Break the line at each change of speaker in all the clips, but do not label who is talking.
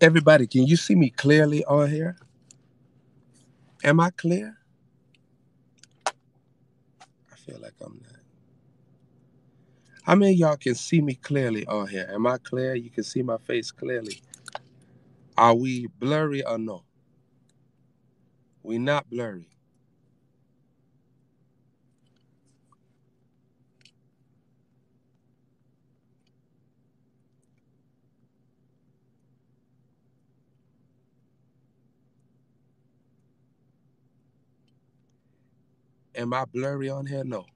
Everybody, can you see me clearly on here? Am I clear? I feel like I'm not. How many y'all can see me clearly on here? Am I clear? You can see my face clearly. Are we blurry or no? We not blurry. Am I blurry on here? No.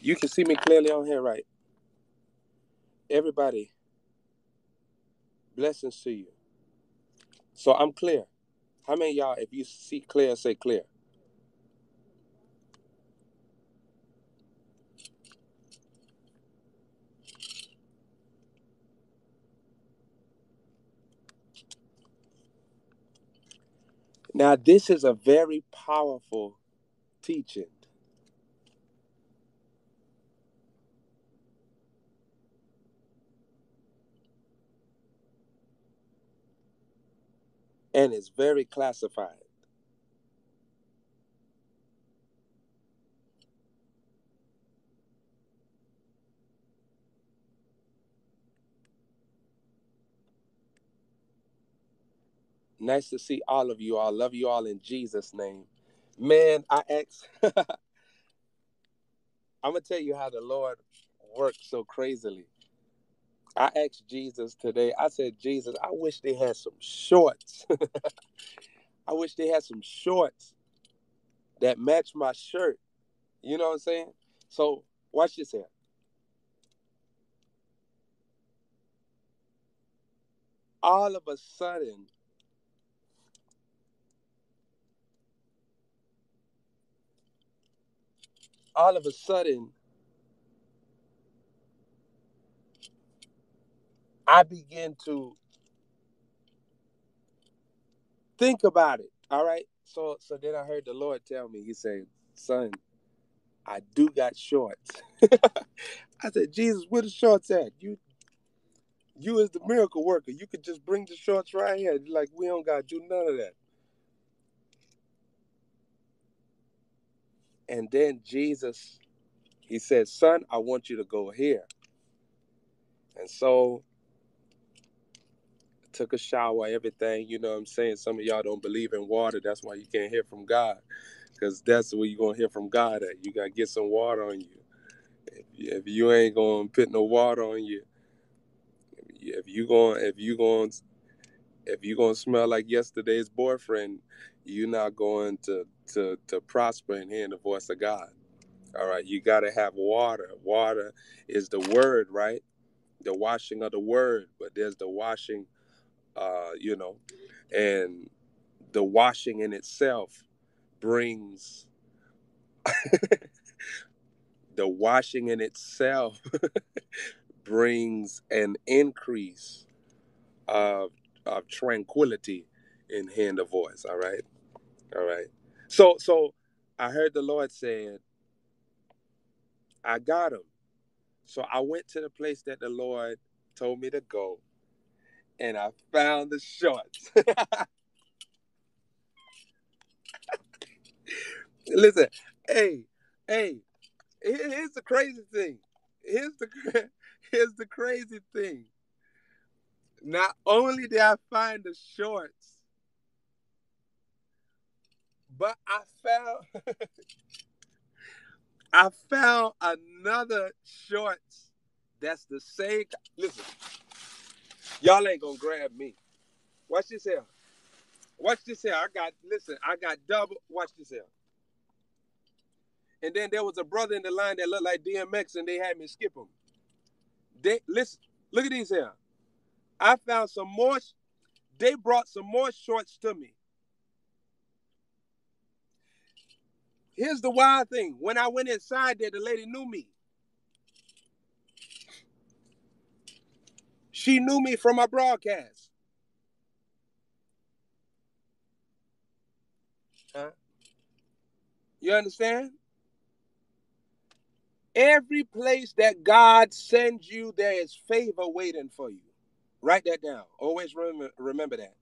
You can see me clearly on here, right? Everybody, blessings to you. So I'm clear. How many y'all, if you see clear, say clear? Now, this is a very powerful teaching. And it's very classified. Nice to see all of you. I love you all in Jesus' name. Man, I asked, I'm going to tell you how the Lord works so crazily. I asked Jesus today, I said, Jesus, I wish they had some shorts. I wish they had some shorts that match my shirt. You know what I'm saying? So watch this here. All of a sudden, all of a sudden, I begin to think about it. All right. So so then I heard the Lord tell me, He said, Son, I do got shorts. I said, Jesus, where the shorts at? You you is the miracle worker. You could just bring the shorts right here. Like we don't gotta do none of that. And then Jesus, he said, Son, I want you to go here. And so took a shower, everything. You know what I'm saying? Some of y'all don't believe in water. That's why you can't hear from God. Because that's where you're going to hear from God at. You got to get some water on you. If, if you ain't going to put no water on you, if you going if you going if you going to smell like yesterday's boyfriend, you're not going to to to prosper in hearing the voice of God. All right, you got to have water. Water is the word, right? The washing of the word, but there's the washing uh, you know, and the washing in itself brings the washing in itself brings an increase of of tranquility in hearing the voice. All right, all right. So so I heard the Lord saying, I got him. So I went to the place that the Lord told me to go and I found the shorts. Listen, hey, hey, here's the crazy thing. Here's the here's the crazy thing. Not only did I find the shorts, but I found I found another shorts that's the same. Listen, Y'all ain't gonna grab me. Watch this here. Watch this here. I got listen. I got double. Watch this here. And then there was a brother in the line that looked like DMX, and they had me skip him. They listen. Look at these here. I found some more. They brought some more shorts to me. Here's the wild thing. When I went inside there, the lady knew me. She knew me from my broadcast. Huh? You understand? Every place that God sends you, there is favor waiting for you. Write that down. Always remember, remember that.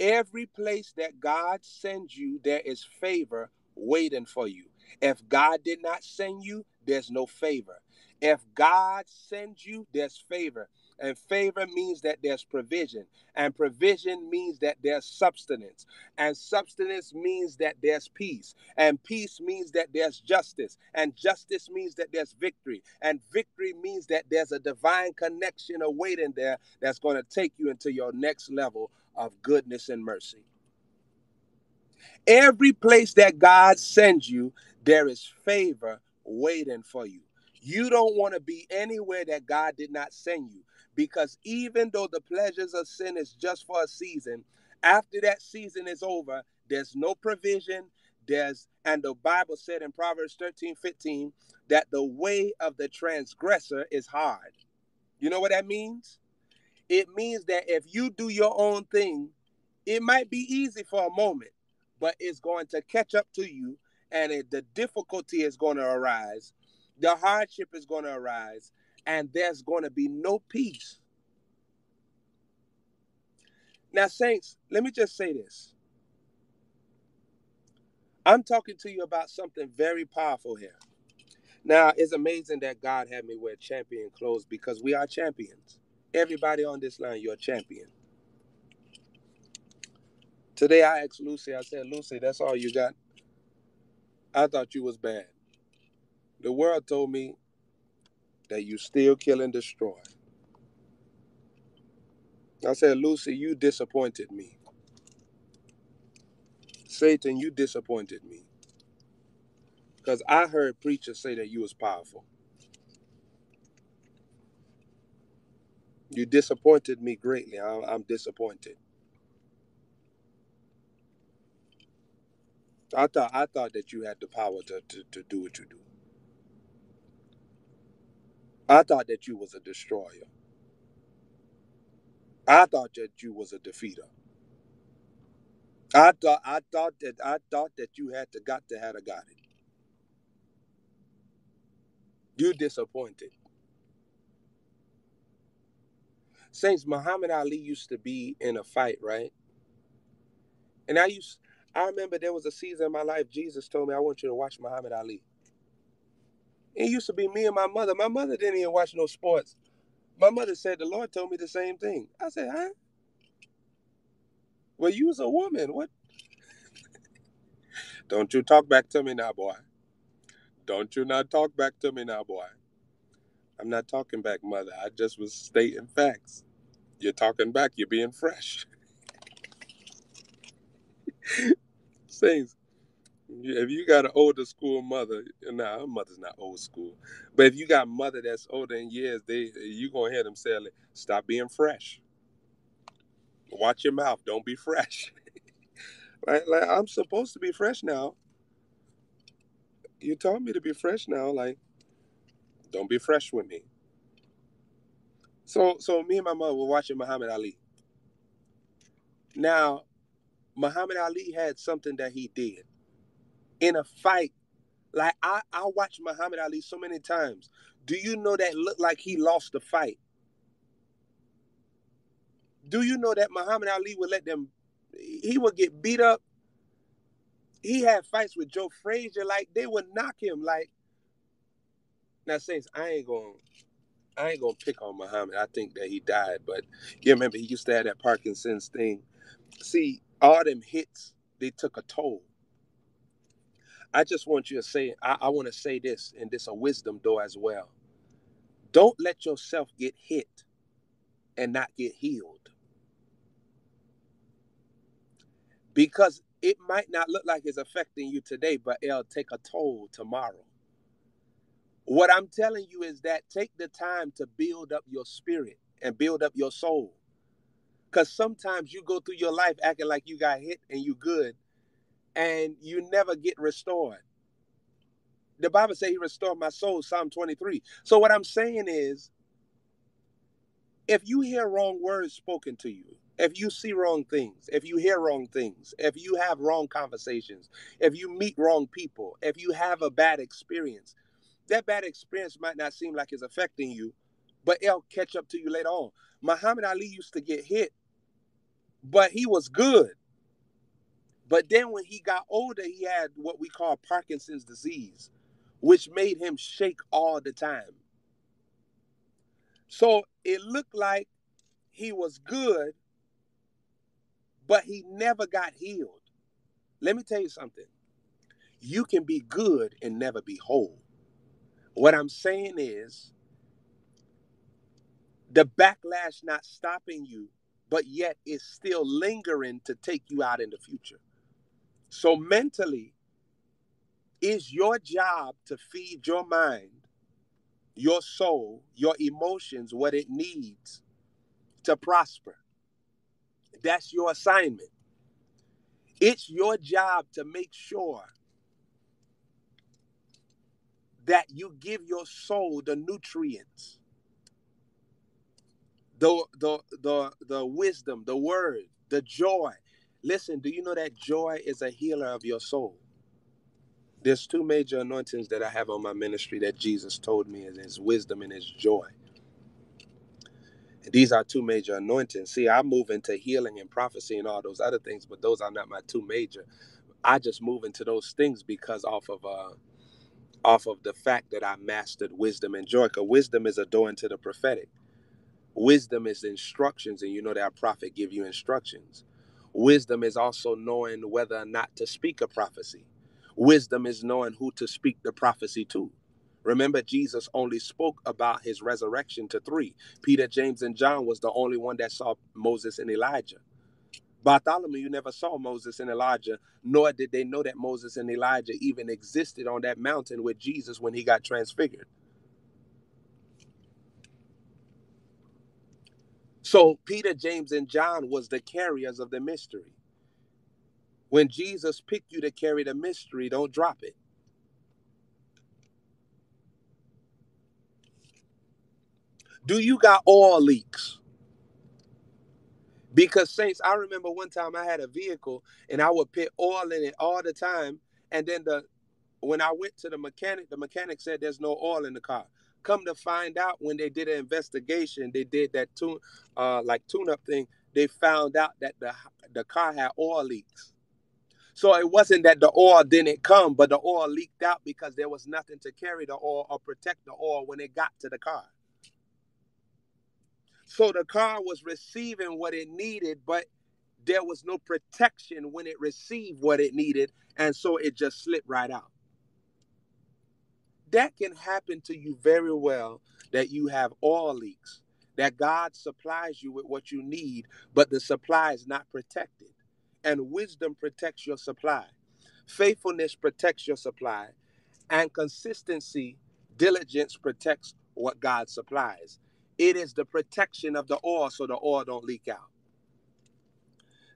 Every place that God sends you, there is favor waiting for you. If God did not send you, there's no favor. If God sends you, there's favor. And favor means that there's provision. And provision means that there's substance. And substance means that there's peace. And peace means that there's justice. And justice means that there's victory. And victory means that there's a divine connection awaiting there that's going to take you into your next level of goodness and mercy. Every place that God sends you, there is favor waiting for you. You don't want to be anywhere that God did not send you because even though the pleasures of sin is just for a season, after that season is over, there's no provision. There's, and the Bible said in Proverbs 13 15 that the way of the transgressor is hard. You know what that means? It means that if you do your own thing, it might be easy for a moment, but it's going to catch up to you and it, the difficulty is going to arise. The hardship is going to arise and there's going to be no peace. Now, saints, let me just say this. I'm talking to you about something very powerful here. Now, it's amazing that God had me wear champion clothes because we are champions. Everybody on this line, you're a champion. Today I asked Lucy, I said, Lucy, that's all you got? I thought you was bad. The world told me that you still kill and destroy. I said, Lucy, you disappointed me. Satan, you disappointed me. Because I heard preachers say that you was powerful. You disappointed me greatly. I'm disappointed. I thought I thought that you had the power to, to, to do what you do. I thought that you was a destroyer. I thought that you was a defeater. I thought I thought that I thought that you had to got to have a got it. You disappointed. Saints, Muhammad Ali used to be in a fight, right? And I used I remember there was a season in my life Jesus told me I want you to watch Muhammad Ali. It used to be me and my mother. My mother didn't even watch no sports. My mother said the Lord told me the same thing. I said, huh? Well, you was a woman. What? Don't you talk back to me now, boy. Don't you not talk back to me now, boy. I'm not talking back, mother. I just was stating facts. You're talking back. You're being fresh. Saints, if you got an older school mother, nah, her mother's not old school, but if you got mother that's older in years, they you gonna hear them say, "Stop being fresh. Watch your mouth. Don't be fresh." like, like I'm supposed to be fresh now. You told me to be fresh now. Like, don't be fresh with me. So, so me and my mother were watching Muhammad Ali. Now, Muhammad Ali had something that he did in a fight. Like I, I watched Muhammad Ali so many times. Do you know that looked like he lost the fight? Do you know that Muhammad Ali would let them he would get beat up? He had fights with Joe Frazier, like they would knock him like now saints, I ain't gonna I ain't gonna pick on Muhammad. I think that he died, but you remember he used to have that Parkinson's thing. See, all them hits, they took a toll. I just want you to say, I, I want to say this, and this a wisdom though as well. Don't let yourself get hit and not get healed. Because it might not look like it's affecting you today, but it'll take a toll tomorrow. What I'm telling you is that take the time to build up your spirit and build up your soul. Because sometimes you go through your life acting like you got hit and you good, and you never get restored. The Bible says he restored my soul, Psalm 23. So what I'm saying is, if you hear wrong words spoken to you, if you see wrong things, if you hear wrong things, if you have wrong conversations, if you meet wrong people, if you have a bad experience, that bad experience might not seem like it's affecting you, but it'll catch up to you later on. Muhammad Ali used to get hit, but he was good. But then when he got older, he had what we call Parkinson's disease, which made him shake all the time. So it looked like he was good, but he never got healed. Let me tell you something. You can be good and never be whole. What I'm saying is the backlash not stopping you, but yet is still lingering to take you out in the future. So mentally, is your job to feed your mind, your soul, your emotions what it needs to prosper. That's your assignment. It's your job to make sure that you give your soul the nutrients, the the the the wisdom, the word, the joy. Listen, do you know that joy is a healer of your soul? There's two major anointings that I have on my ministry that Jesus told me is his wisdom and his joy. These are two major anointings. See, I move into healing and prophecy and all those other things, but those are not my two major. I just move into those things because off of uh off of the fact that I mastered wisdom and joy. Because wisdom is a door into the prophetic. Wisdom is instructions, and you know that prophet give you instructions. Wisdom is also knowing whether or not to speak a prophecy. Wisdom is knowing who to speak the prophecy to. Remember, Jesus only spoke about his resurrection to three. Peter, James, and John was the only one that saw Moses and Elijah. Bartholomew you never saw Moses and Elijah, nor did they know that Moses and Elijah even existed on that mountain with Jesus when he got transfigured. So Peter, James, and John was the carriers of the mystery. When Jesus picked you to carry the mystery, don't drop it. Do you got oil leaks? Because saints, I remember one time I had a vehicle and I would put oil in it all the time. And then the when I went to the mechanic, the mechanic said there's no oil in the car. Come to find out when they did an investigation, they did that tune uh like tune-up thing, they found out that the the car had oil leaks. So it wasn't that the oil didn't come, but the oil leaked out because there was nothing to carry the oil or protect the oil when it got to the car. So the car was receiving what it needed, but there was no protection when it received what it needed. And so it just slipped right out. That can happen to you very well that you have oil leaks, that God supplies you with what you need, but the supply is not protected. And wisdom protects your supply, faithfulness protects your supply, and consistency, diligence protects what God supplies. It is the protection of the oil so the oil don't leak out.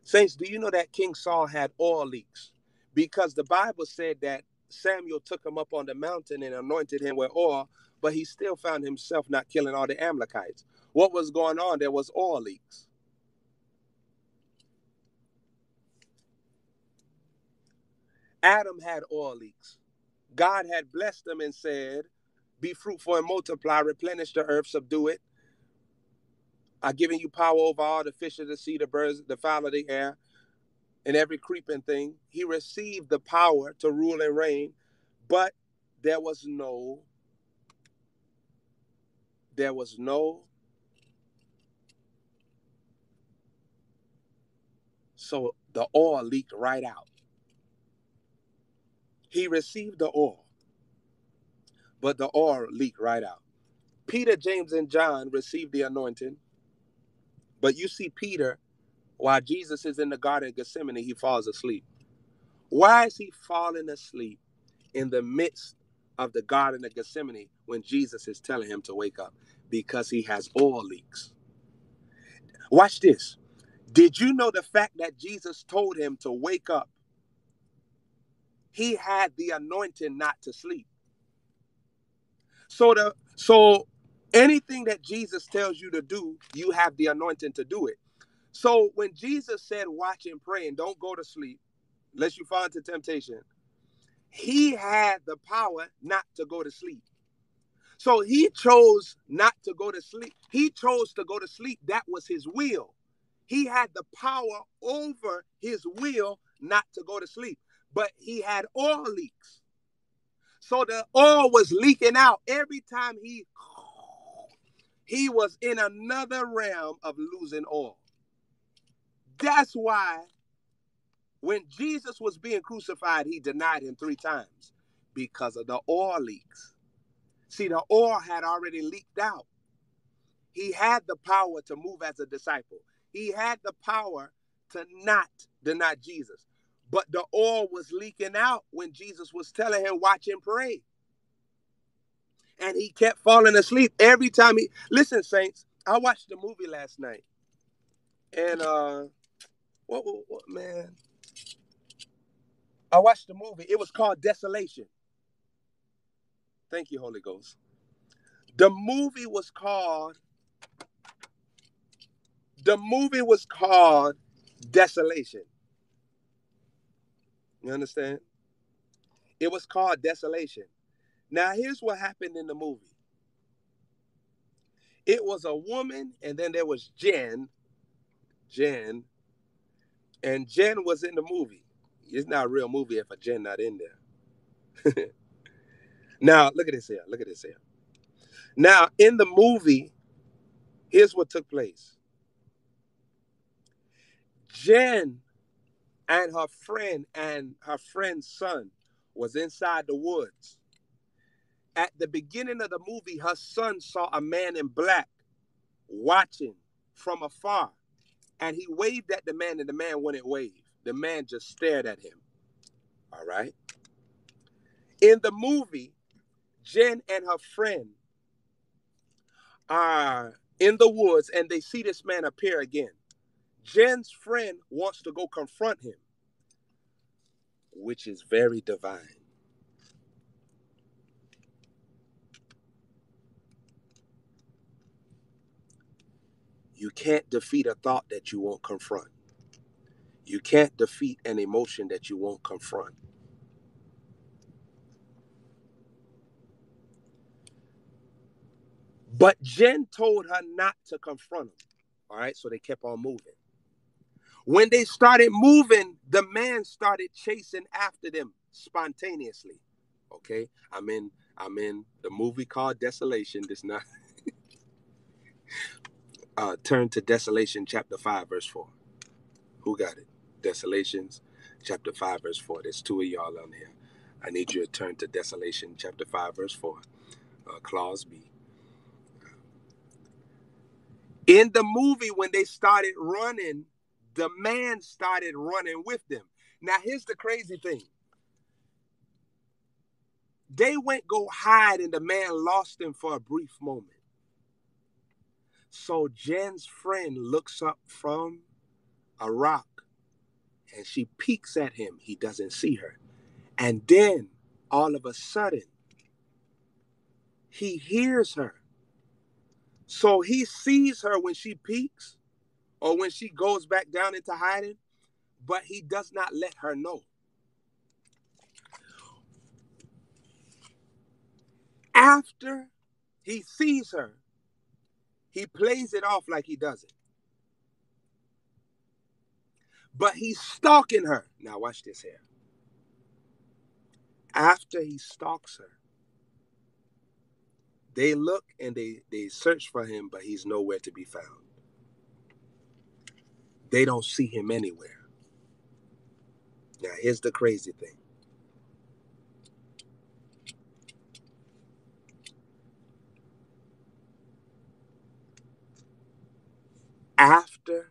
Saints, do you know that King Saul had oil leaks? Because the Bible said that Samuel took him up on the mountain and anointed him with oil, but he still found himself not killing all the Amalekites. What was going on? There was oil leaks. Adam had oil leaks. God had blessed them and said, Be fruitful and multiply, replenish the earth, subdue it, I've given you power over all the fish of the sea, the birds, the fowl of the air, and every creeping thing. He received the power to rule and reign, but there was no, there was no, so the oil leaked right out. He received the oil, but the oil leaked right out. Peter, James, and John received the anointing but you see Peter, while Jesus is in the Garden of Gethsemane, he falls asleep. Why is he falling asleep in the midst of the Garden of Gethsemane when Jesus is telling him to wake up? Because he has oil leaks. Watch this. Did you know the fact that Jesus told him to wake up? He had the anointing not to sleep. So the so anything that Jesus tells you to do, you have the anointing to do it. So when Jesus said, "Watch and pray and don't go to sleep, lest you fall into temptation," he had the power not to go to sleep. So he chose not to go to sleep. He chose to go to sleep. That was his will. He had the power over his will not to go to sleep, but he had oil leaks. So the oil was leaking out every time he he was in another realm of losing oil. That's why when Jesus was being crucified, he denied him three times because of the oil leaks. See, the oil had already leaked out. He had the power to move as a disciple. He had the power to not deny Jesus. But the oil was leaking out when Jesus was telling him, watch and pray. And he kept falling asleep every time he listen, saints. I watched the movie last night. And uh what, what, what man? I watched the movie. It was called Desolation. Thank you, Holy Ghost. The movie was called the movie was called Desolation. You understand? It was called Desolation. Now, here's what happened in the movie it was a woman, and then there was Jen. Jen. And Jen was in the movie. It's not a real movie if a Jen not in there. now, look at this here. Look at this here. Now, in the movie, here's what took place. Jen and her friend and her friend's son was inside the woods. At the beginning of the movie, her son saw a man in black watching from afar. And he waved at the man, and the man wouldn't wave. The man just stared at him. All right. In the movie, Jen and her friend are in the woods and they see this man appear again. Jen's friend wants to go confront him, which is very divine. You can't defeat a thought that you won't confront. You can't defeat an emotion that you won't confront. But Jen told her not to confront him. All right, so they kept on moving. When they started moving, the man started chasing after them spontaneously. Okay, I'm in I'm in the movie called Desolation. This not uh turn to Desolation chapter 5 verse 4. Who got it? Desolations chapter 5 verse 4. There's two of y'all on here. I need you to turn to Desolation chapter 5 verse 4. Uh, clause B. In the movie, when they started running, the man started running with them. Now, here's the crazy thing. They went go hide, and the man lost them for a brief moment. So Jen's friend looks up from a rock and she peeks at him. He doesn't see her. And then all of a sudden, he hears her. So he sees her when she peeks or when she goes back down into hiding, but he does not let her know. After he sees her, he plays it off like he doesn't. But he's stalking her. Now, watch this here. After he stalks her, they look and they, they search for him, but he's nowhere to be found. They don't see him anywhere. Now, here's the crazy thing. After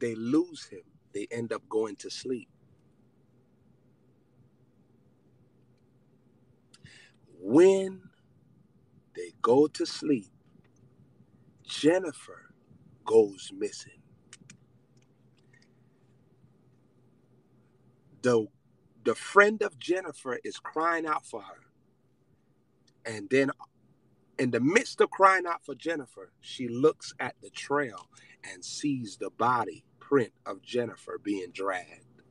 they lose him, they end up going to sleep. When they go to sleep, Jennifer goes missing. The, the friend of Jennifer is crying out for her. And then in the midst of crying out for Jennifer, she looks at the trail and sees the body print of Jennifer being dragged.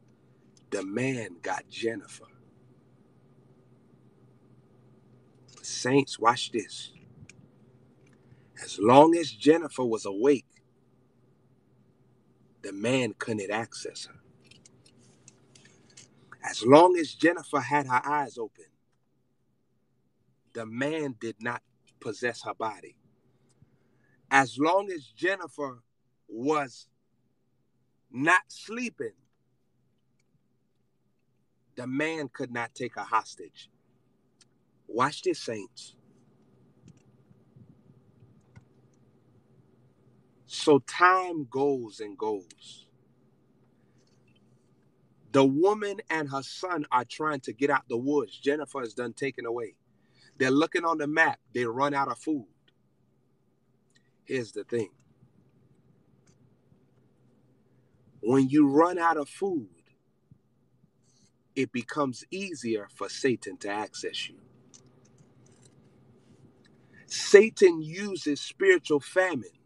The man got Jennifer. Saints, watch this. As long as Jennifer was awake, the man couldn't access her. As long as Jennifer had her eyes open, the man did not possess her body. As long as Jennifer was not sleeping, the man could not take her hostage. Watch this, saints. So time goes and goes. The woman and her son are trying to get out the woods. Jennifer is done taken away. They're looking on the map. They run out of food. Here's the thing when you run out of food, it becomes easier for Satan to access you. Satan uses spiritual famine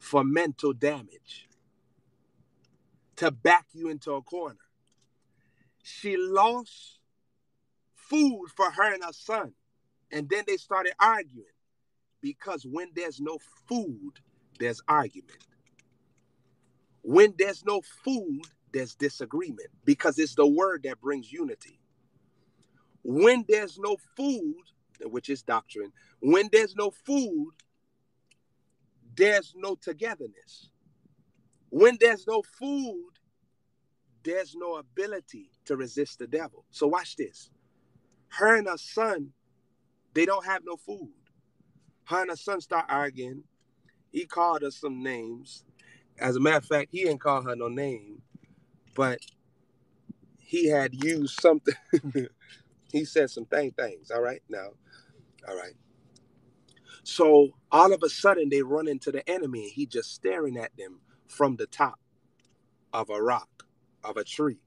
for mental damage to back you into a corner. She lost food for her and her son. And then they started arguing because when there's no food, there's argument. When there's no food, there's disagreement because it's the word that brings unity. When there's no food, which is doctrine, when there's no food, there's no togetherness. When there's no food, there's no ability to resist the devil. So watch this. Her and her son, they don't have no food. Her and her son start arguing. He called her some names. As a matter of fact, he didn't call her no name, but he had used something. he said some thing things. All right, now, all right. So all of a sudden they run into the enemy and he just staring at them from the top of a rock, of a tree.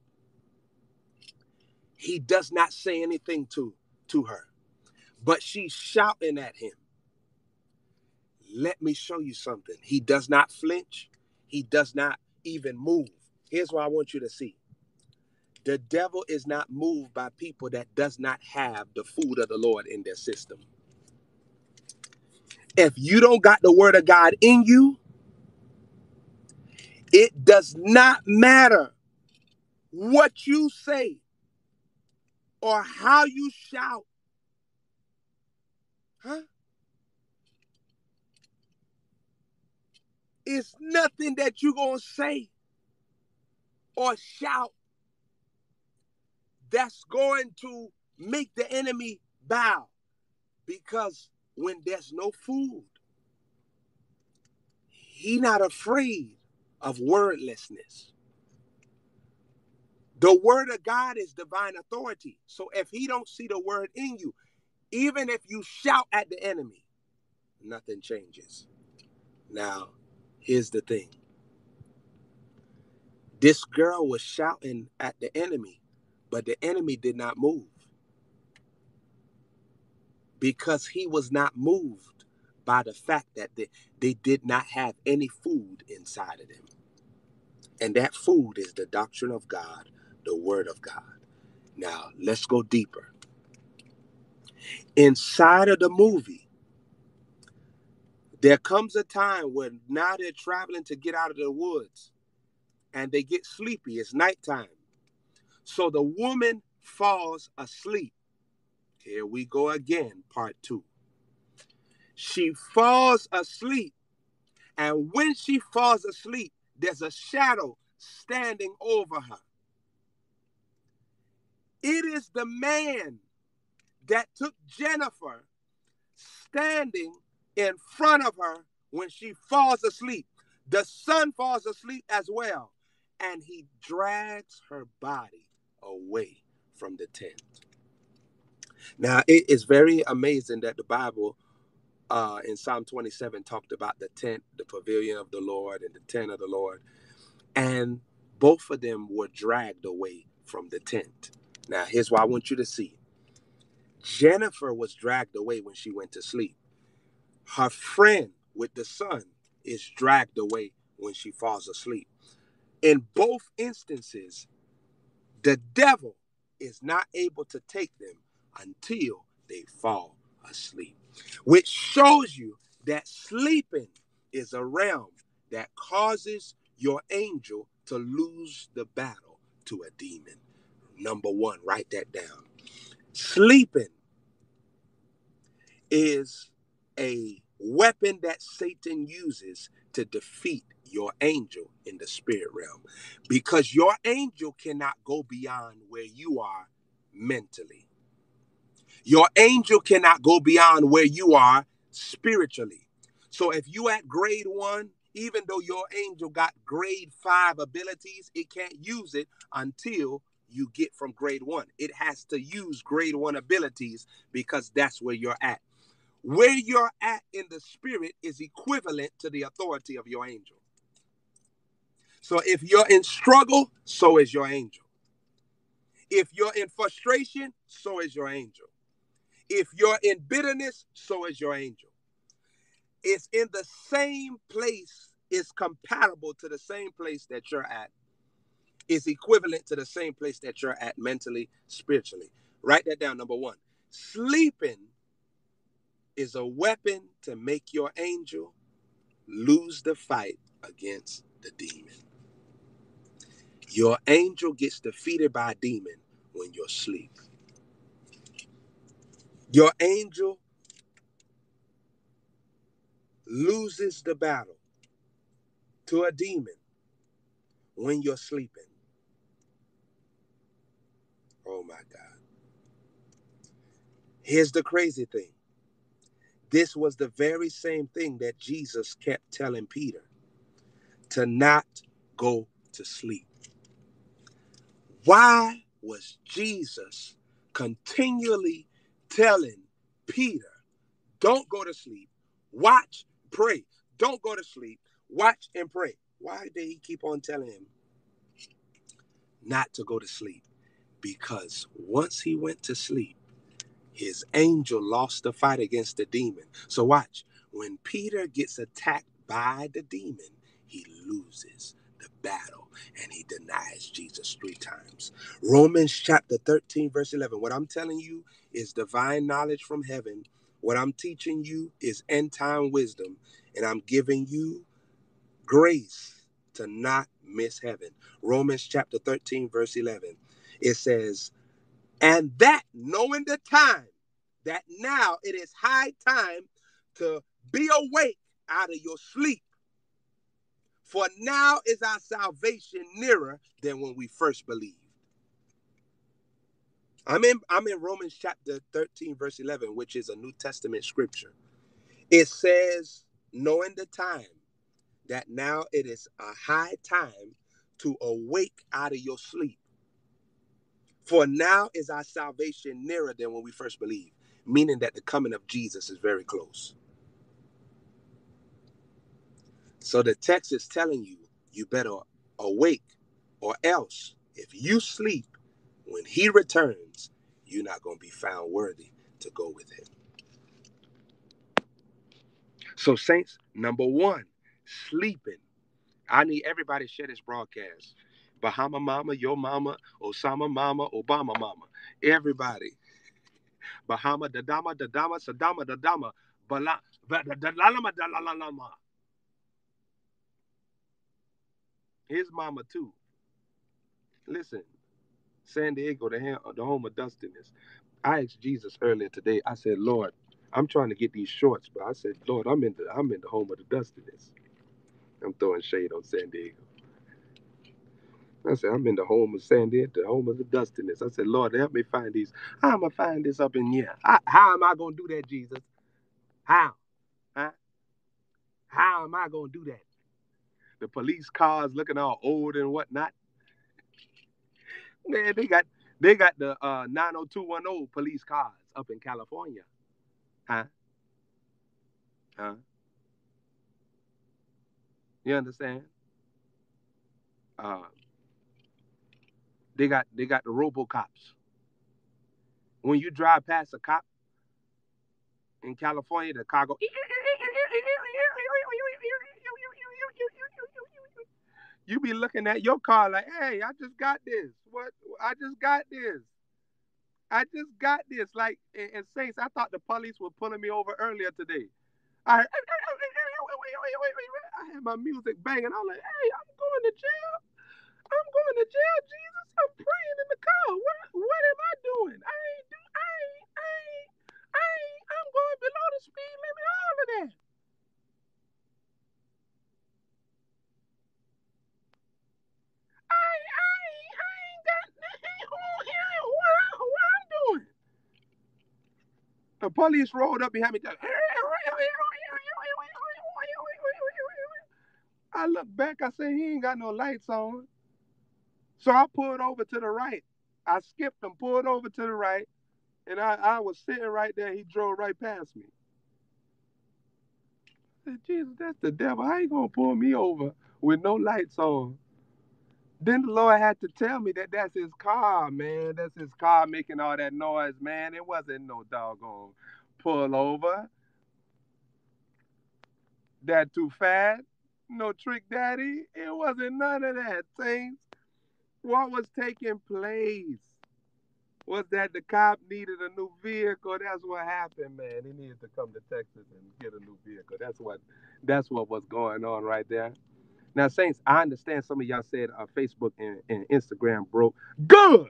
He does not say anything to, to her, but she's shouting at him. Let me show you something. He does not flinch. He does not even move. Here's what I want you to see. The devil is not moved by people that does not have the food of the Lord in their system. If you don't got the word of God in you, it does not matter what you say or how you shout. Huh? It's nothing that you're going to say or shout that's going to make the enemy bow because when there's no food. He not afraid of wordlessness. The word of God is divine authority. So if he don't see the word in you, even if you shout at the enemy, nothing changes. Now, here's the thing. This girl was shouting at the enemy, but the enemy did not move because he was not moved by the fact that they, they did not have any food inside of them. And that food is the doctrine of God, the word of God. Now, let's go deeper. Inside of the movie, there comes a time when now they're traveling to get out of the woods and they get sleepy. It's nighttime. So the woman falls asleep here we go again, part two. She falls asleep. And when she falls asleep, there's a shadow standing over her. It is the man that took Jennifer standing in front of her when she falls asleep. The son falls asleep as well, and he drags her body away from the tent. Now, it is very amazing that the Bible uh, in Psalm 27 talked about the tent, the pavilion of the Lord, and the tent of the Lord. And both of them were dragged away from the tent. Now, here's what I want you to see
Jennifer was dragged away when she went to sleep. Her friend with the son is dragged away when she falls asleep. In both instances, the devil is not able to take them until they fall asleep, which shows you that sleeping is a realm that causes your angel to lose the battle to a demon. Number one, write that down. Sleeping is a weapon that Satan uses to defeat your angel in the spirit realm because your angel cannot go beyond where you are mentally. Your angel cannot go beyond where you are spiritually. So if you at grade 1, even though your angel got grade 5 abilities, it can't use it until you get from grade 1. It has to use grade 1 abilities because that's where you're at. Where you're at in the spirit is equivalent to the authority of your angel. So if you're in struggle, so is your angel. If you're in frustration, so is your angel. If you're in bitterness, so is your angel. It's in the same place, it's compatible to the same place that you're at. It's equivalent to the same place that you're at mentally, spiritually. Write that down. Number one, sleeping is a weapon to make your angel lose the fight against the demon. Your angel gets defeated by a demon when you're asleep. Your angel loses the battle to a demon when you're sleeping. Oh my God. Here's the crazy thing this was the very same thing that Jesus kept telling Peter to not go to sleep. Why was Jesus continually telling Peter, don't go to sleep, watch, pray, don't go to sleep, watch and pray? Why did he keep on telling him not to go to sleep? Because once he went to sleep, his angel lost the fight against the demon. So watch, when Peter gets attacked by the demon, he loses the battle and he denies Jesus three times. Romans chapter 13, verse 11. What I'm telling you is divine knowledge from heaven. What I'm teaching you is end time wisdom, and I'm giving you grace to not miss heaven. Romans chapter 13, verse 11. It says, and that knowing the time, that now it is high time to be awake out of your sleep. For now is our salvation nearer than when we first believed. I'm in I'm in Romans chapter 13 verse 11, which is a New Testament scripture. It says, knowing the time, that now it is a high time to awake out of your sleep. For now is our salvation nearer than when we first believed, meaning that the coming of Jesus is very close. So the text is telling you, you better awake, or else if you sleep, when he returns, you're not going to be found worthy to go with him. So, saints, number one, sleeping. I need everybody to share this broadcast. Bahama Mama, Your Mama, Osama Mama, Obama Mama. Everybody. Bahama, Dadama, Dadama, Sadama, Dadama, Bala, Dalalama, Dalalama. His mama too. Listen, San Diego, the, the home of dustiness. I asked Jesus earlier today. I said, Lord, I'm trying to get these shorts, but I said, Lord, I'm in the I'm in the home of the dustiness. I'm throwing shade on San Diego. I said, I'm in the home of San Diego, the home of the dustiness. I said, Lord, help me find these. How am I find this up in here? How am I gonna do that, Jesus? How? Huh? How am I gonna do that? The police cars looking all old and whatnot. Man, they got they got the uh 90210 police cars up in California. Huh? Huh? You understand? Uh, they got they got the RoboCops. when you drive past a cop in California, the car go. You be looking at your car like, hey, I just got this. What? I just got this. I just got this. Like, and, Saints, I thought the police were pulling me over earlier today. I, I had my music banging. I'm like, hey, I'm going to jail. I'm going to jail, Jesus. I'm praying in the car. What what am I doing? I ain't do I ain't I ain't I ain't I'm going below the speed limit, all of that. I I I ain't got on here. What, what I'm doing. The police rolled up behind me. I look back, I say, he ain't got no lights on. So I pulled over to the right. I skipped him, pulled over to the right, and I, I was sitting right there. He drove right past me. I said, Jesus, that's the devil. How ain't gonna pull me over with no lights on? Then the Lord had to tell me that that's his car, man. That's his car making all that noise, man. It wasn't no doggone pull over. That too fast. No trick daddy. It wasn't none of that, saints. What was taking place was that the cop needed a new vehicle. That's what happened, man. He needed to come to Texas and get a new vehicle. That's what that's what was going on right there. Now, Saints, I understand some of y'all said uh, Facebook and, and Instagram broke. Good.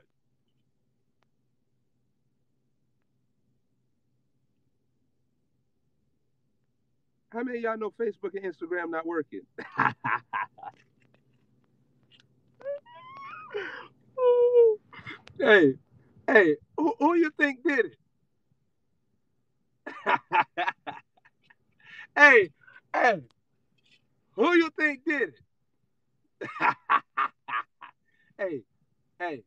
How many y'all know Facebook and Instagram not working? hey, hey, who, who you think did it? hey, hey, who you think did it? hey, hey,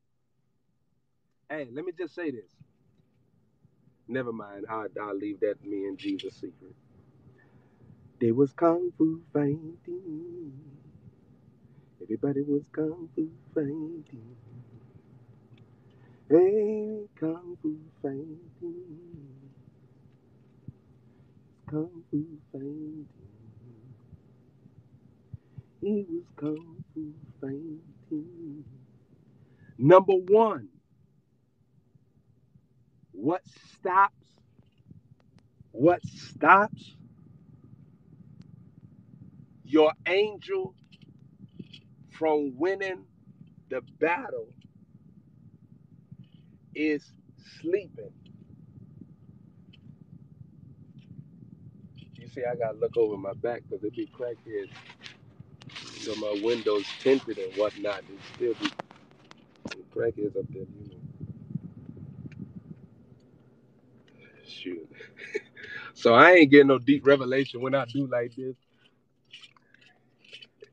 hey, let me just say this. Never mind, I'll, I'll leave that me and Jesus secret. There was kung fu fighting. Everybody was kung fu fighting. Hey, kung fu fighting. Kung fu fighting. He was kung fu fighting. Number one, what stops? What stops your angel from winning the battle is sleeping. You see, I gotta look over my back because it be crackheads. You know, my windows tinted and whatnot. It still be crackheads up there, you know. Shoot. so I ain't getting no deep revelation when I do like this.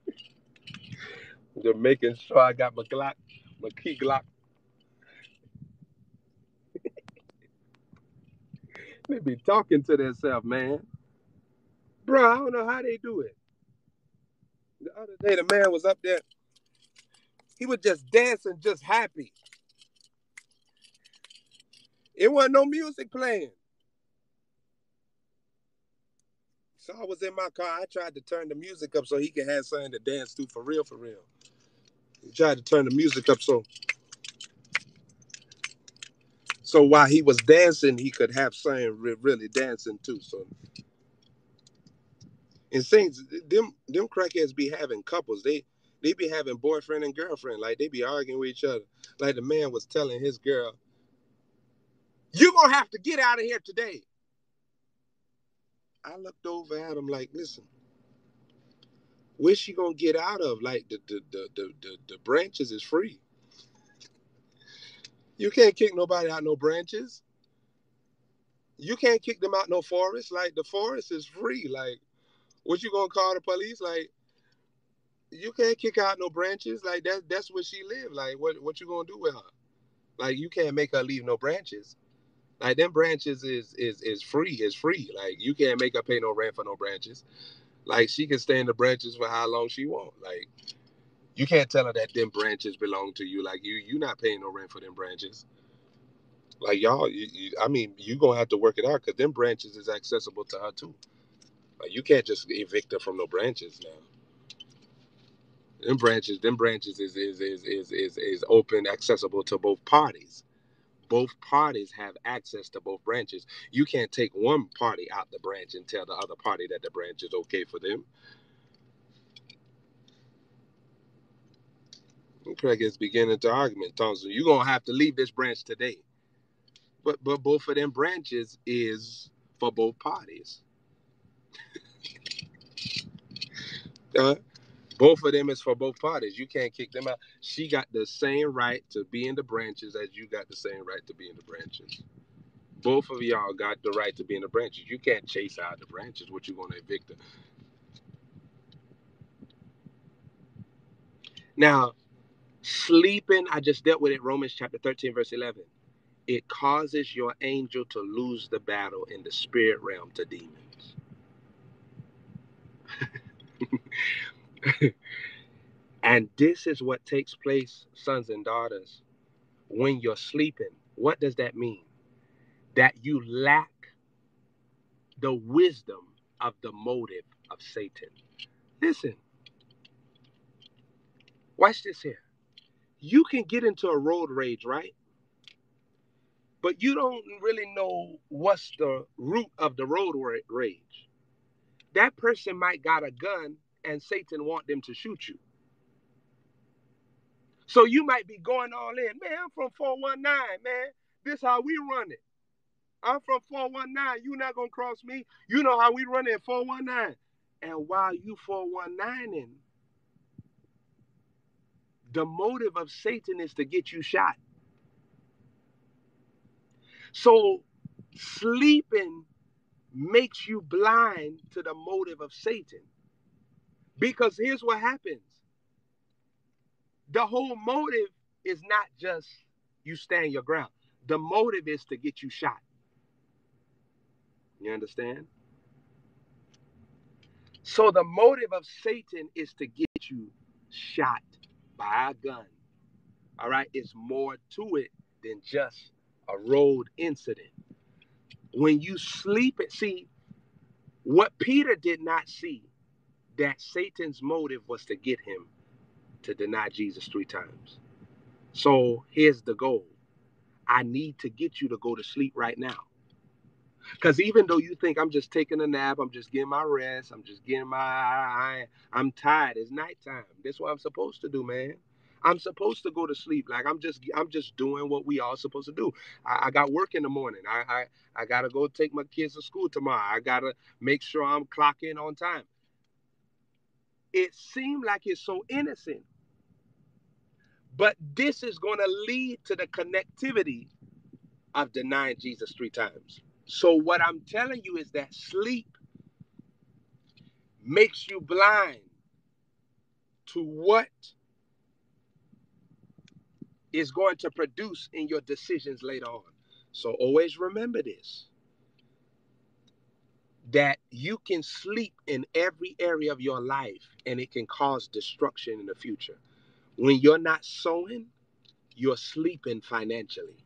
Just making sure I got my Glock, my key Glock. They be talking to themselves, man. Bro, I don't know how they do it. The other day, the man was up there. He was just dancing, just happy. It wasn't no music playing. So I was in my car. I tried to turn the music up so he could have something to dance to for real, for real. He tried to turn the music up so so while he was dancing, he could have re- really dancing too. So and saints, them them crackheads be having couples. They they be having boyfriend and girlfriend. Like they be arguing with each other. Like the man was telling his girl, "You gonna have to get out of here today." I looked over at him like, "Listen, where's she gonna get out of? Like the the the the, the, the branches is free. You can't kick nobody out no branches. You can't kick them out no forest. Like the forest is free. Like what you gonna call the police? Like you can't kick out no branches. Like that that's where she live. Like what what you gonna do with her? Like you can't make her leave no branches. Like them branches is is is free. Is free. Like you can't make her pay no rent for no branches. Like she can stay in the branches for how long she want. Like you can't tell her that them branches belong to you. Like you you not paying no rent for them branches.
Like y'all, you, you, I mean, you gonna have to work it out because them branches is accessible to her too. Like you can't just evict her from no branches now. Them branches, them branches is is is is is, is open, accessible to both parties. Both parties have access to both branches. You can't take one party out the branch and tell the other party that the branch is okay for them. Craig is beginning to argument, Thompson. You're gonna have to leave this branch today. But but both of them branches is for both parties. uh, both of them is for both parties. You can't kick them out. She got the same right to be in the branches as you got the same right to be in the branches. Both of y'all got the right to be in the branches. You can't chase out the branches. What you gonna evict them? Now, sleeping, I just dealt with it. Romans chapter 13, verse 11 it causes your angel to lose the battle in the spirit realm to demons. and this is what takes place, sons and daughters, when you're sleeping. What does that mean? That you lack the wisdom of the motive of Satan. Listen, watch this here. You can get into a road rage, right? but you don't really know what's the root of the road rage. That person might got a gun and Satan want them to shoot you. So you might be going all in. Man, I'm from 419, man. This how we run it. I'm from 419. You not gonna cross me. You know how we run it 419. And while you 419ing, the motive of Satan is to get you shot. So sleeping makes you blind to the motive of Satan. Because here's what happens the whole motive is not just you stand your ground, the motive is to get you shot. You understand? So the motive of Satan is to get you shot by a gun. All right, it's more to it than just a road incident. When you sleep at see, what Peter did not see, that Satan's motive was to get him to deny Jesus three times. So here's the goal. I need to get you to go to sleep right now. Because even though you think I'm just taking a nap, I'm just getting my rest, I'm just getting my, I, I'm tired. It's nighttime. That's what I'm supposed to do, man. I'm supposed to go to sleep. Like I'm just I'm just doing what we all supposed to do. I, I got work in the morning. I, I I gotta go take my kids to school tomorrow. I gotta make sure I'm clocking on time. It seemed like it's so innocent. But this is going to lead to the connectivity of denying Jesus three times. So, what I'm telling you is that sleep makes you blind to what is going to produce in your decisions later on. So always remember this that you can sleep in every area of your life and it can cause destruction in the future. When you're not sowing, you're sleeping financially.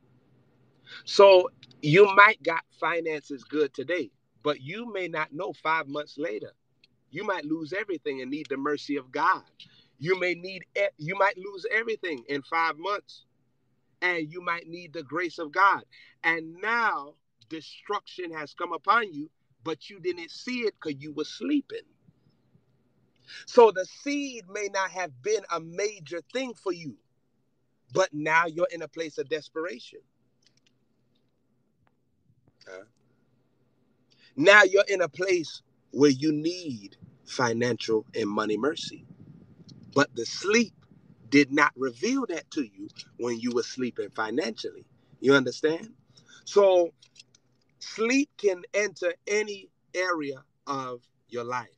So you might got finances good today, but you may not know 5 months later. You might lose everything and need the mercy of God. You may need, you might lose everything in five months, and you might need the grace of God. And now destruction has come upon you, but you didn't see it because you were sleeping. So the seed may not have been a major thing for you, but now you're in a place of desperation. Now you're in a place where you need financial and money mercy. But the sleep did not reveal that to you when you were sleeping financially. You understand? So sleep can enter any area of your life.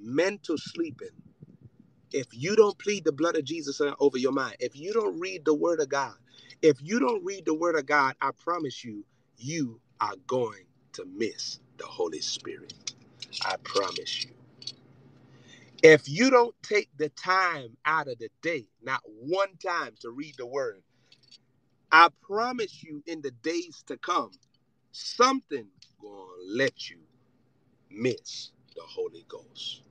Mental sleeping. If you don't plead the blood of Jesus uh, over your mind, if you don't read the word of God, if you don't read the word of God, I promise you, you are going to miss the Holy Spirit. I promise you. If you don't take the time out of the day, not one time to read the word,
I promise you in the days to come, something gonna let you miss the Holy Ghost.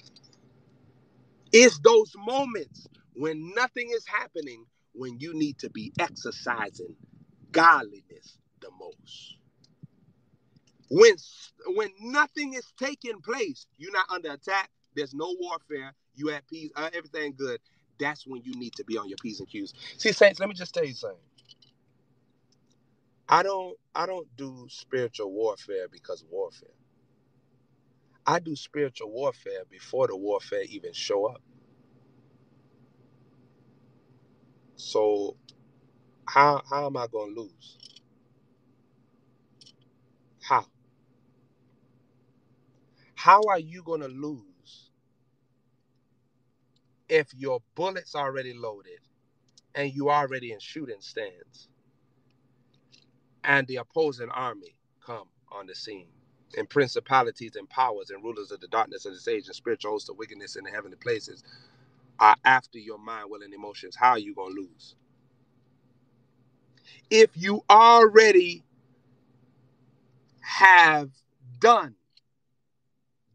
It's those moments when nothing is happening when you need to be exercising godliness the most. When when nothing is taking place, you're not under attack. There's no warfare. You at peace. Uh, everything good. That's when you need to be on your p's and q's. See, saints, let me just tell you something. I don't I don't do spiritual warfare because of warfare. I do spiritual warfare before the warfare even show up. So how how am I gonna lose? How? How are you gonna lose if your bullets already loaded and you already in shooting stands and the opposing army come on the scene? And principalities and powers and rulers of the darkness of this age and spiritual hosts of wickedness in the heavenly places are after your mind, will, and emotions. How are you gonna lose? If you already have done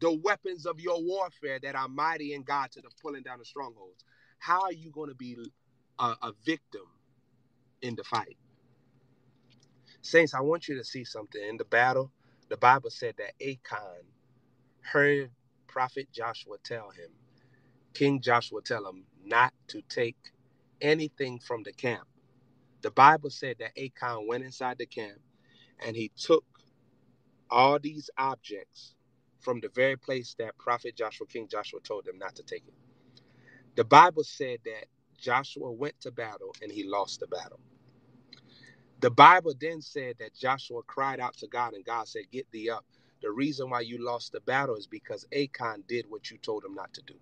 the weapons of your warfare that are mighty in God to the pulling down the strongholds, how are you going to be a, a victim in the fight? Saints, I want you to see something. In the battle, the Bible said that Achan heard Prophet Joshua tell him, King Joshua tell him not to take anything from the camp. The Bible said that Achan went inside the camp and he took all these objects from the very place that Prophet Joshua, King Joshua told them not to take it. The Bible said that Joshua went to battle and he lost the battle. The Bible then said that Joshua cried out to God and God said, Get thee up. The reason why you lost the battle is because Achan did what you told him not to do.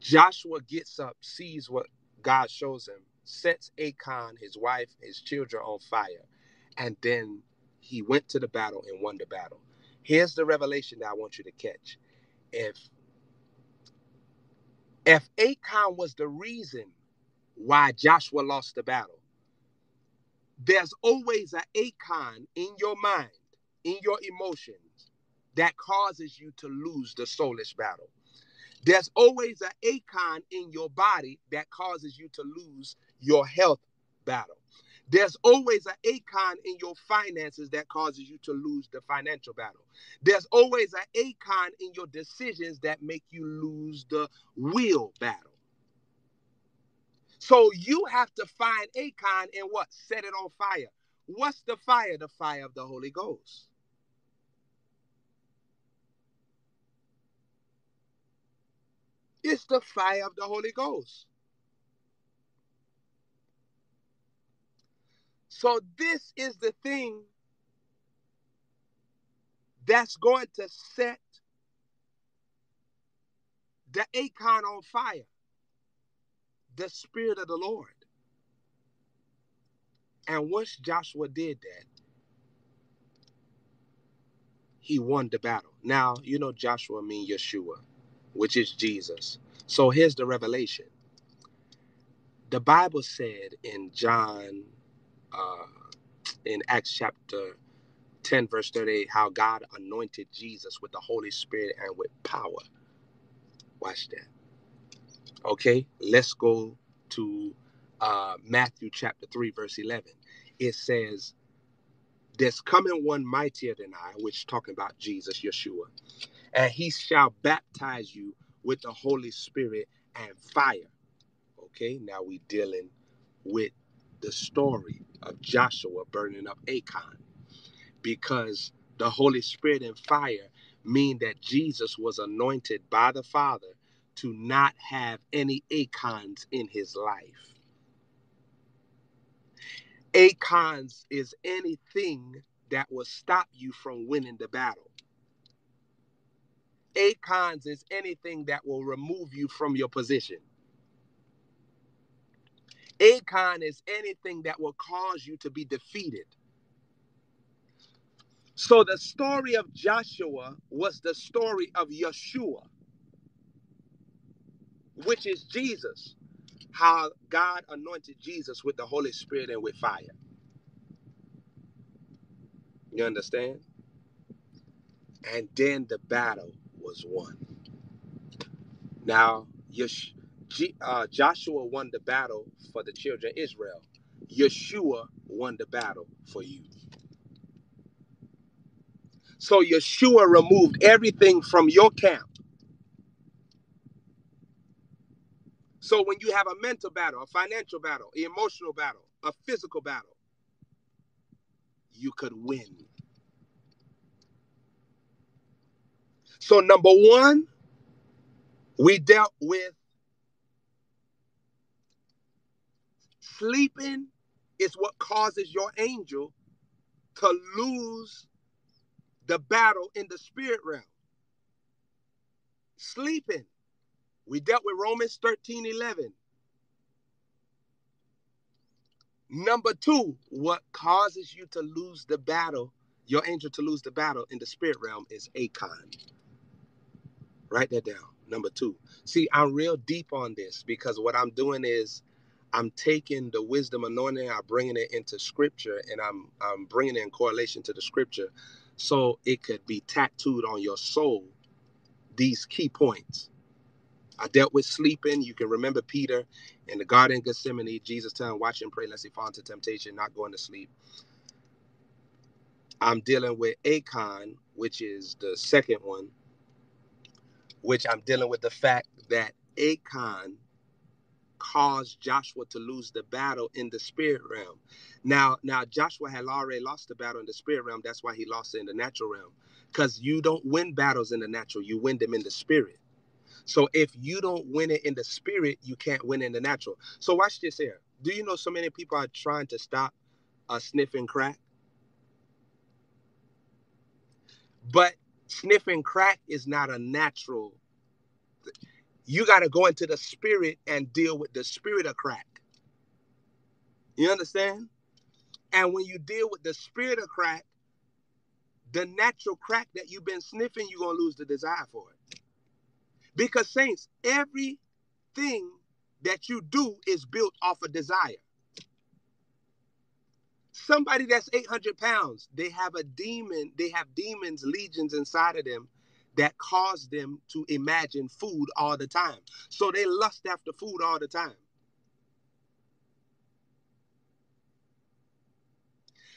Joshua gets up, sees what God shows him, sets Achan, his wife, his children on fire, and then he went to the battle and won the battle. Here's the revelation that I want you to catch. If if Achan was the reason why Joshua lost the battle, there's always an Achan in your mind, in your emotions, that causes you to lose the soulish battle. There's always an Achan in your body that causes you to lose your health battle. There's always an Achan in your finances that causes you to lose the financial battle. There's always an Achan in your decisions that make you lose the will battle. So you have to find Achan and what? Set it on fire. What's the fire? The fire of the Holy Ghost. It's the fire of the Holy Ghost. So this is the thing that's going to set the Achan on fire. The Spirit of the Lord. And once Joshua did that, he won the battle. Now, you know Joshua mean Yeshua, which is Jesus. So here's the revelation. The Bible said in John uh, in Acts chapter 10, verse 38, how God anointed Jesus with the Holy Spirit and with power. Watch that. Okay, let's go to uh, Matthew chapter 3, verse 11. It says, There's coming one mightier than I, which talking about Jesus, Yeshua, and he shall baptize you with the Holy Spirit and fire. Okay, now we dealing with the story of Joshua burning up Achan because the Holy Spirit and fire mean that Jesus was anointed by the Father to not have any Achans in his life. Achans is anything that will stop you from winning the battle. Achans is anything that will remove you from your position. Achan is anything that will cause you to be defeated. So the story of Joshua was the story of Yeshua, which is Jesus. how God anointed Jesus with the Holy Spirit and with fire. You understand? And then the battle was won. Now, Yesh- G- uh, Joshua won the battle for the children of Israel. Yeshua won the battle for you. So Yeshua removed everything from your camp. So when you have a mental battle, a financial battle, an emotional battle, a physical battle, you could win. So number one, we dealt with sleeping is what causes your angel to lose the battle in the spirit realm. Sleeping. We dealt with Romans 13 11. Number two, what causes you to lose the battle, your angel to lose the battle in the spirit realm is Achan. Write that down. Number two. See, I'm real deep on this because what I'm doing is I'm taking the wisdom anointing, I'm bringing it into scripture, and I'm I'm bringing it in correlation to the scripture, so it could be tattooed on your soul. These key points. I dealt with sleeping. You can remember Peter in the Garden of Gethsemane. Jesus telling, "Watch and pray, lest he fall into temptation, not going to sleep." I'm dealing with Achan, which is the second one, which I'm dealing with the fact that Achan caused Joshua to lose the battle in the spirit realm. Now, now Joshua had already lost the battle in the spirit realm. That's why he lost it in the natural realm. Because you don't win battles in the natural, you win them in the spirit. So if you don't win it in the spirit, you can't win in the natural. So watch this here. Do you know so many people are trying to stop uh, sniffing crack? But sniffing crack is not a natural. You got to go into the spirit and deal with the spirit of crack. You understand? And when you deal with the spirit of crack, the natural crack that you've been sniffing, you're going to lose the desire for it. Because, saints, everything that you do is built off a desire. Somebody that's 800 pounds, they have a demon, they have demons, legions inside of them that cause them to imagine food all the time. So they lust after food all the time.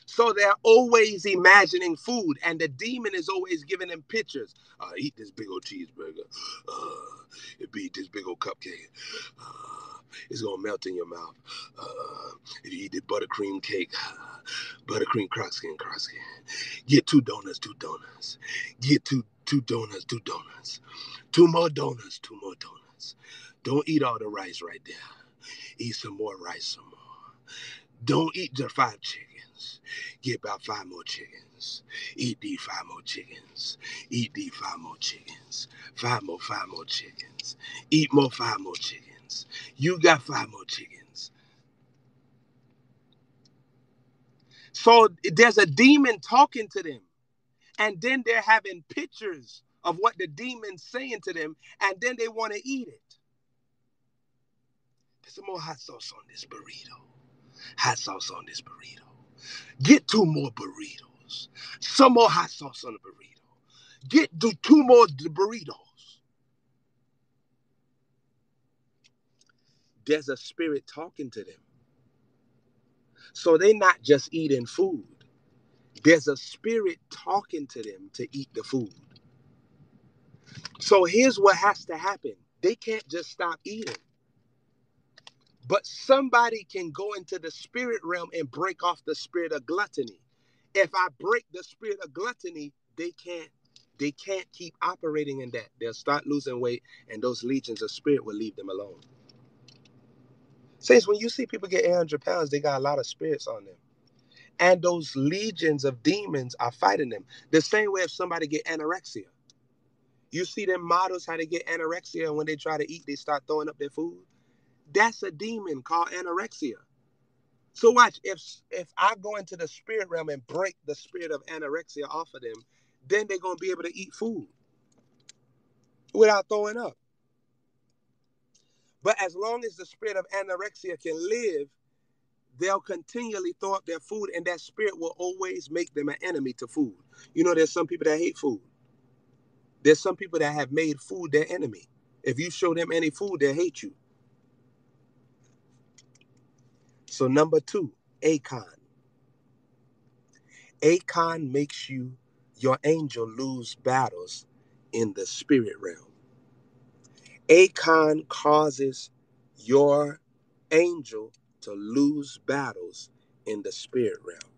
So they're always imagining food, and the demon is always giving them pictures. Uh, eat this big old cheeseburger. Uh, eat this big old cupcake. Uh, it's gonna melt in your mouth. Uh, if you eat the buttercream cake, buttercream crock skin, crock skin. Get two donuts, two donuts. Get two two donuts, two donuts. Two more donuts, two more donuts. Don't eat all the rice right there. Eat some more rice, some more. Don't eat the five chickens. Get about five more chickens. Eat these five more chickens. Eat these five more chickens. Five more, five more chickens. Eat more, five more chickens. You got five more chickens. So there's a demon talking to them. And then they're having pictures of what the demon's saying to them, and then they want to eat it. There's some more hot sauce on this burrito. Hot sauce on this burrito. Get two more burritos. Some more hot sauce on the burrito. Get two more burritos. There's a spirit talking to them. So they're not just eating food. There's a spirit talking to them to eat the food. So here's what has to happen they can't just stop eating. But somebody can go into the spirit realm and break off the spirit of gluttony. If I break the spirit of gluttony, they can't they can't keep operating in that. They'll start losing weight and those legions of spirit will leave them alone. Saints, when you see people get 800 pounds, they got a lot of spirits on them. And those legions of demons are fighting them. The same way if somebody get anorexia. You see them models how they get anorexia and when they try to eat, they start throwing up their food. That's a demon called anorexia. So watch, if if I go into the spirit realm and break the spirit of anorexia off of them, then they're gonna be able to eat food without throwing up. But as long as the spirit of anorexia can live, they'll continually throw up their food, and that spirit will always make them an enemy to food. You know, there's some people that hate food. There's some people that have made food their enemy. If you show them any food, they'll hate you. So, number two, Achan. Achan makes you, your angel, lose battles in the spirit realm. Achan causes your angel to lose battles in the spirit realm.